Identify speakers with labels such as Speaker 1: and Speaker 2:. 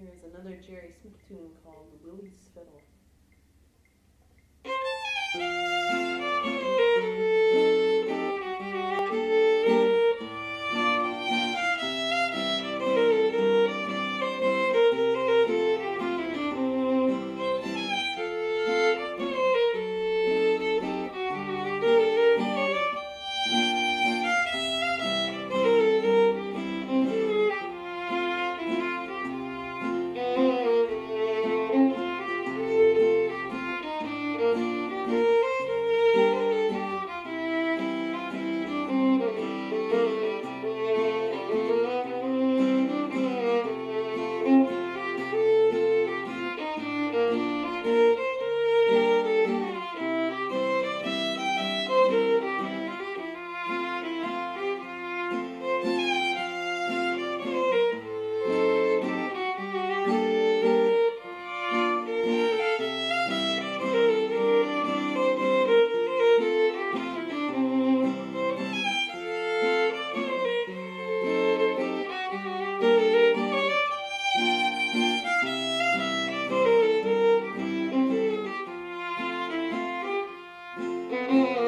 Speaker 1: Here is another Jerry Smith tune called Willie's Fiddle. mm you.